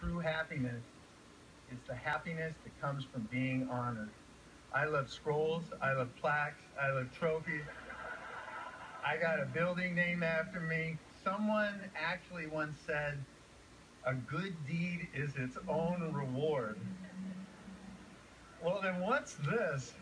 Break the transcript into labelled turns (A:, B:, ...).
A: True happiness is the happiness that comes from being honored. I love scrolls. I love plaques. I love trophies. I got a building named after me. Someone actually once said, a good deed is its own reward. Well, then what's this?